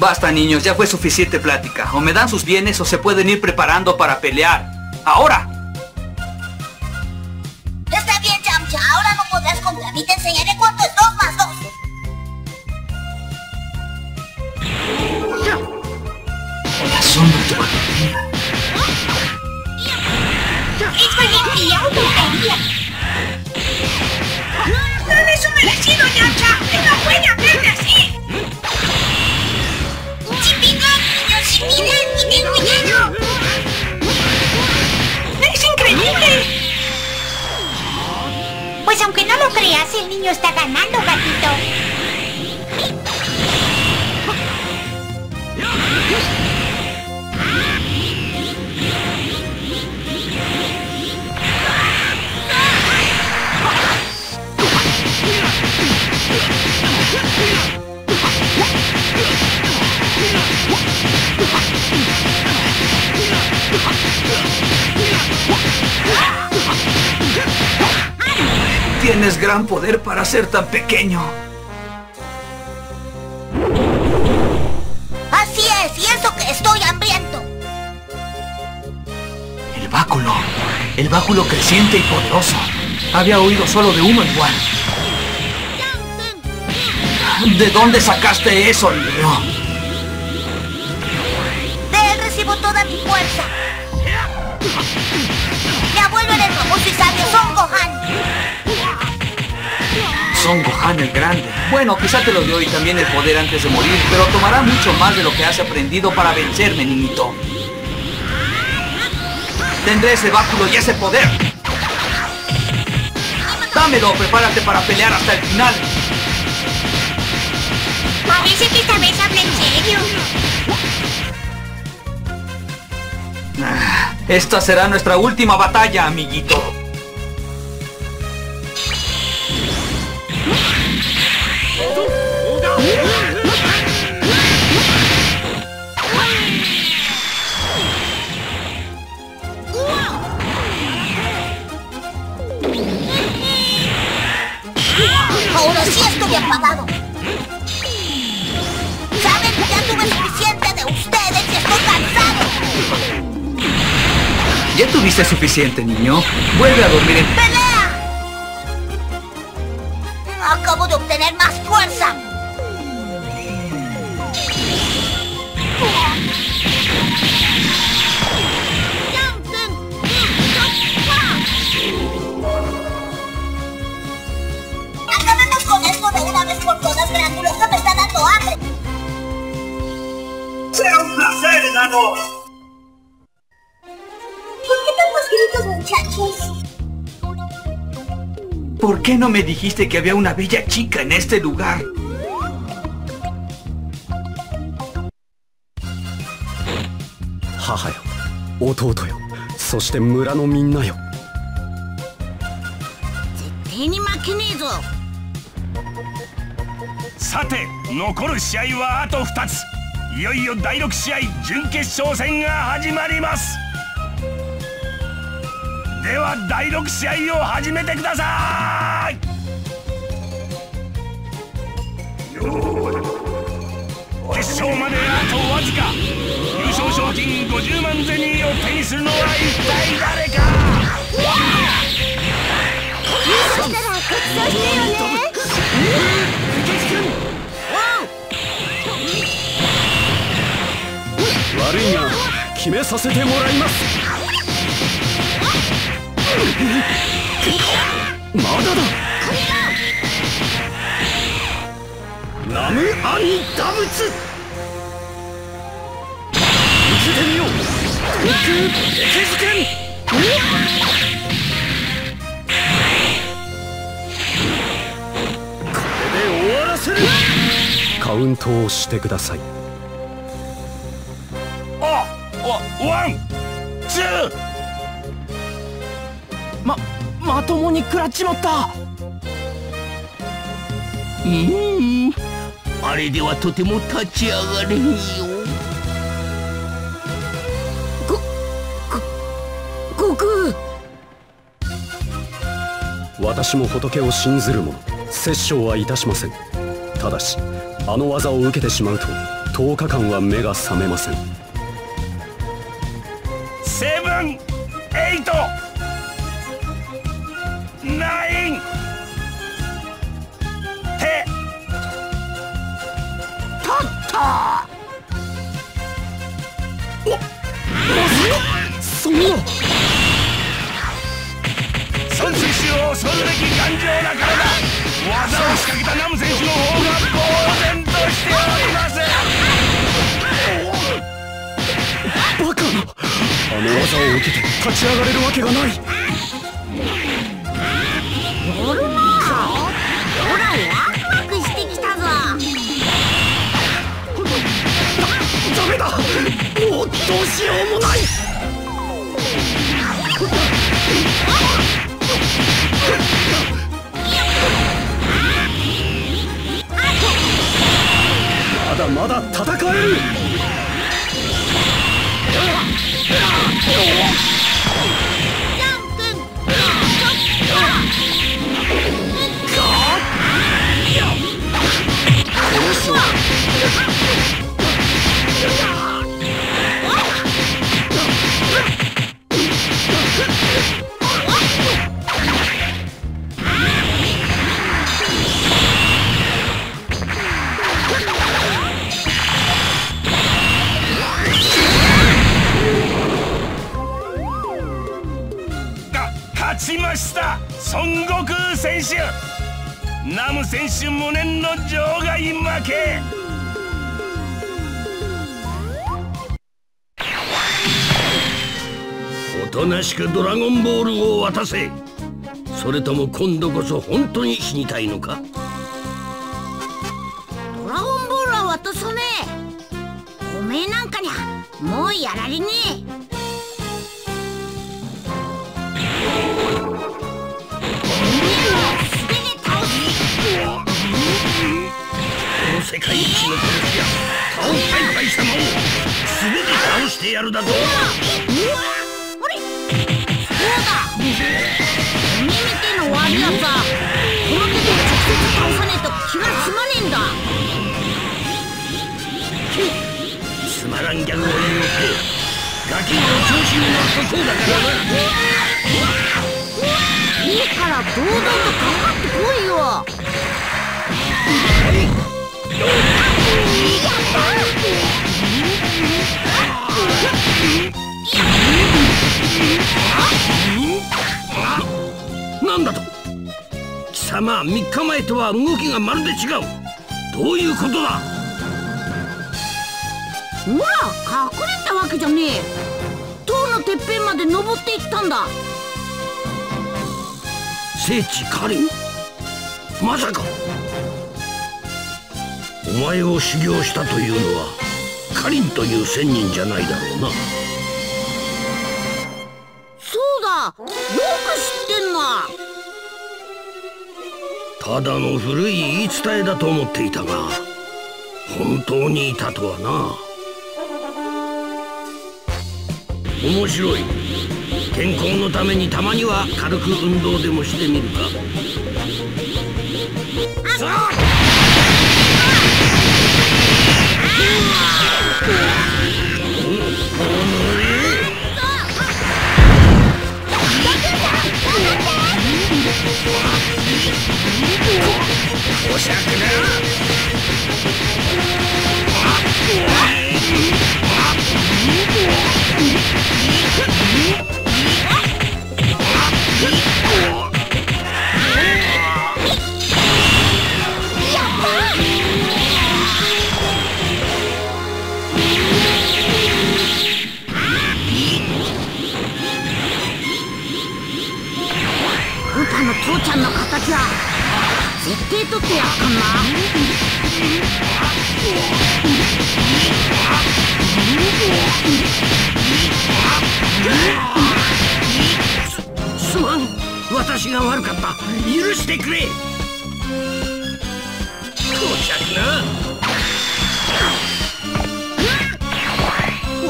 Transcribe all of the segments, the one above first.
Basta niños, ya fue suficiente plática. O me dan sus bienes o se pueden ir preparando para pelear. ¡Ahora! Está bien, Chamcha. Ahora no podrás contra mí. Te enseñaré cuánto es 2 más 2. Corazón de tu compañía. ¡Experiencia! ¡Autocaía! ¡No eres un merecido, Chamcha! ¡No puede hablarte así! Pues aunque no lo creas, el niño está ganando, gatito. Tienes gran poder para ser tan pequeño. Así es, y eso que estoy hambriento. El báculo. El báculo creciente y poderoso. Había oído solo de uno igual. ¿De dónde sacaste eso, niño? De él recibo toda mi fuerza. Mi abuelo era el famoso y sabio Son Gohan. Son Gohan el Grande. Bueno, quizá te lo dio y también el poder antes de morir, pero tomará mucho más de lo que has aprendido para vencerme, niñito. Tendré ese báculo y ese poder. Dámelo, prepárate para pelear hasta el final. Parece que esta vez habla en serio. Ah, Esta será nuestra última batalla, amiguito. Estoy enfadado. Saben, ya tuve suficiente de ustedes y estoy cansado. Ya tuviste suficiente, niño. Vuelve a dormir en... ¡Pelea! Acabo de obtener más fuerza. enano! ¿Por qué tantos gritos, muchachos? ¿Por qué no me dijiste que había una bella chica en este lugar? 母よ弟よそして村のみんなよ手に負けねえぞ。さて残る試合はあと2つ いよいよ第6試合準決勝戦が始まります。では第6試合を始めてください。決勝まであとわずか。優勝賞金50万銭を手にするのは一体誰か。悪決めさせてもらいます。まだだ。ナムアニダブツ。受けてみよう。特空エケズケンこれで終わらせる。カウントをしてください。あおワンツー。ままともに食らっちまった。うん。あれではとても立ち上がれんよ。ごご悟空。私も仏を信ずる者殺生はいたしません。ただしあの技を受けてしまうと10日間は目が覚めませんセブンエイトナイン。テたった。そんな孫選手を恐るべき頑丈な体。技を仕掛けたナム選手の方がを受けて立ち上がれるわけがない。おるなほらワクワクしてきたぞ。ダメだ。もうどうしようもない。まだまだ戦えるジちました。孫悟空選手。ナム選手無念の場外負け。おとなしくドラゴンボールを渡せ。それとも今度こそ本当に死にたいのか。ドラゴンボールは渡さねえ。おめえなんかにゃもうやられねえ。世界一の殺し屋タオパイパイ様を素手で倒してやるだとうわあれそうだおめえみての悪いやつはこの手で直接倒さねえと気が済まねえんだつまらんギャグを言うてガキの調子に乗ったそうだからないいから堂々とかかってこいよ。なんだと？貴様3日前とは動きがまるで違う。どういうことだ？ほら隠れたわけじゃねえ。塔のてっぺんまで登っていったんだ。聖地カリン？まさかお前を修行したというのはカリンという仙人じゃないだろうな。そうだよく知ってんな。ただの古い言い伝えだと思っていたが本当にいたとはな。面白い。健康のためにたまには軽く運動でもしてみるかさすまん。私が悪かった。許してくれ。到着な。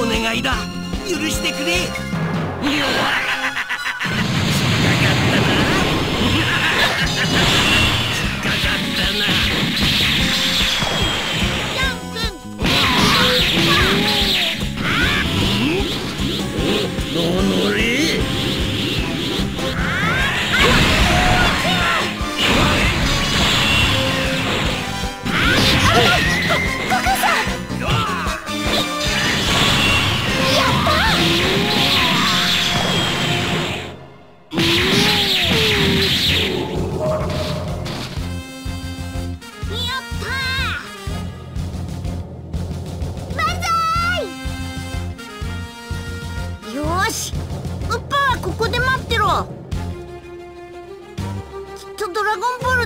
お願いだ。許してくれ。かったな。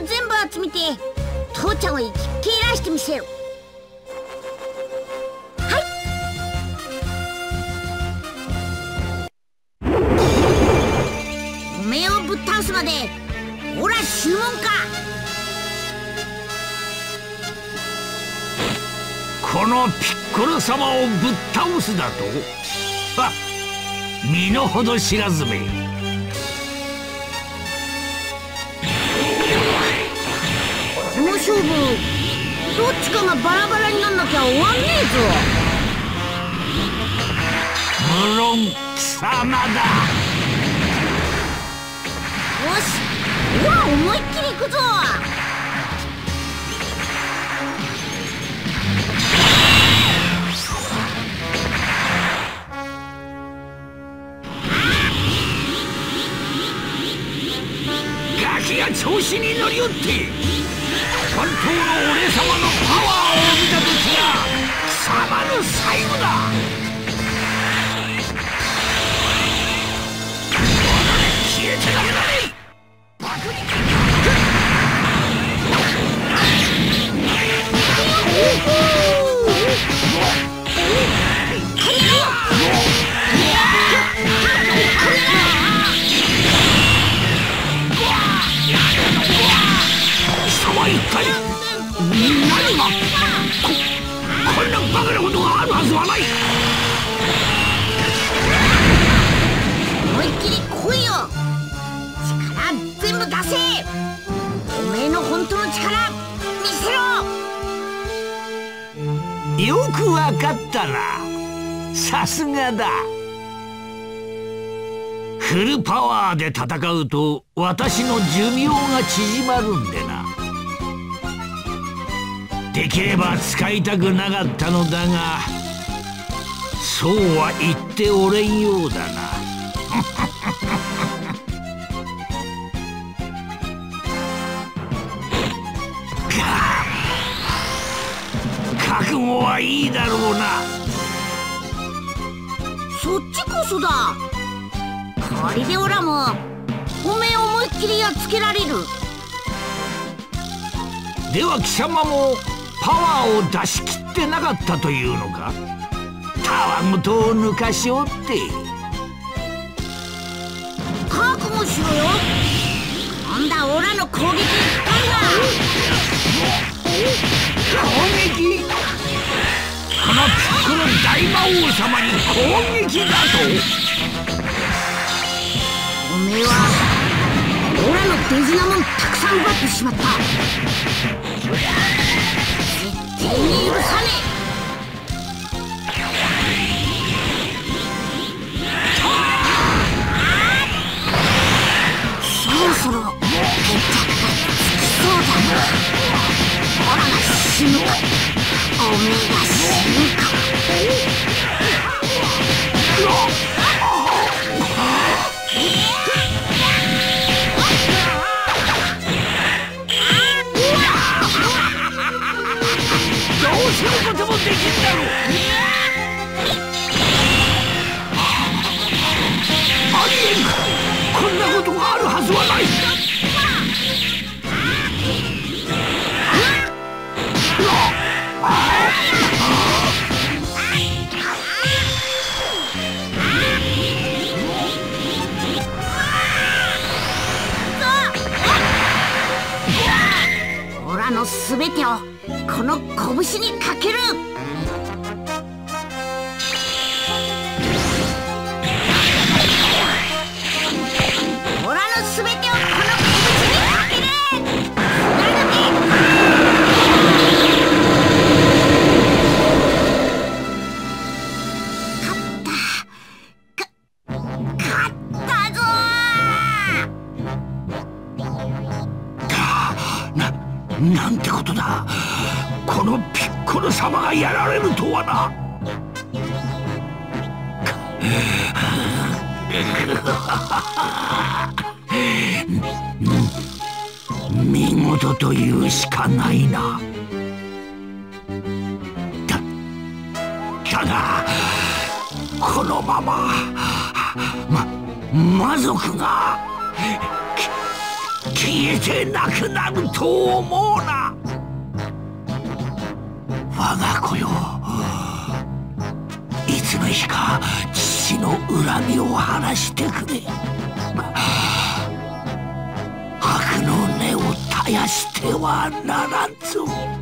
全部集めて父ちゃんを生きっけらしてみせるはい。おめえをぶっ倒すまでオラ注文か。このピッコロ様をぶっ倒すだと？は身の程知らずめ。勝負。どっちかがバラバラになんなきゃ終わんねえぞ。無論貴様だ。よし。うわ思いっきり行くぞ。ガキが調子に乗りよって本当の俺様のパワーを見た時が貴様の最後だ。消えてられない。かったなさすがだ。フルパワーで戦うと私の寿命が縮まるんでな。できれば使いたくなかったのだがそうは言っておれんようだな。覚悟はいいだろうな。そっちこそだ。代わりでオラもおめえ思いっきりやっつけられる。では貴様もパワーを出し切ってなかったというのか？たわごとを抜かしおって。覚悟しろよ。今度はオラの攻撃にかかる攻撃？ここのピッコロ大魔王様に攻撃だとおめえはオラの大事なもんた。くさん奪ってしまった。絶対に許さねえそろそろ決着がつきそうだなオラが死ぬおめえが死ぬか全てをこの拳にかける。なんてことだ。このピッコロ様がやられるとはな。見事というしかないなだだがこのままま魔族が消えてなくなると思うな。我が子よ。いつの日か父の恨みを晴らしてくれ。悪の根を絶やしてはならんぞ。